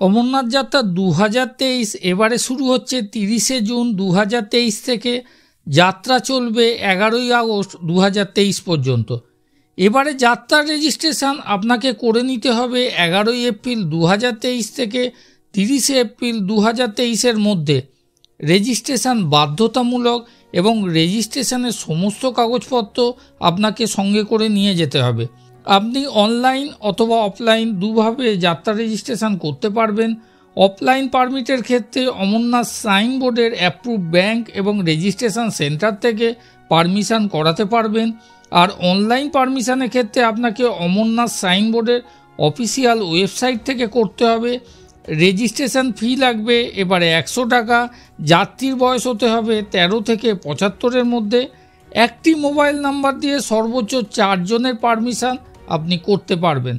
অমরনাথ যাত্রা দু হাজার তেইশ, এবারে শুরু হচ্ছে তিরিশে জুন দু হাজার তেইশ থেকে। যাত্রা চলবে এগারোই আগস্ট দু হাজার তেইশ পর্যন্ত। এবারে যাত্রার রেজিস্ট্রেশন আপনাকে করে নিতে হবে এগারোই এপ্রিল দু হাজার তেইশ থেকে তিরিশে এপ্রিল দু হাজার মধ্যে। রেজিস্ট্রেশন বাধ্যতামূলক এবং রেজিস্ট্রেশনের সমস্ত কাগজপত্র আপনাকে সঙ্গে করে নিয়ে যেতে হবে। আপনি অনলাইন অথবা অফলাইন দুভাবে যাত্রা রেজিস্ট্রেশন করতে পারবেন। অফলাইন পারমিটের ক্ষেত্রে অমরনাথ সাইন বোর্ডের অ্যাপ্রুভ ব্যাংক এবং রেজিস্ট্রেশন সেন্টার থেকে পারমিশন করাতে পারবেন। আর অনলাইন পারমিশনের ক্ষেত্রে আপনাকে অমরনাথ সাইন বোর্ডের অফিসিয়াল ওয়েবসাইট থেকে করতে হবে। রেজিস্ট্রেশন ফি লাগবে, এবারে একশো টাকা। যাত্রীর বয়স হতে হবে ১৩ থেকে পঁচাত্তরের মধ্যে। একটি মোবাইল নাম্বার দিয়ে সর্বোচ্চ চারজনের পারমিশন আপনি করতে পারবেন।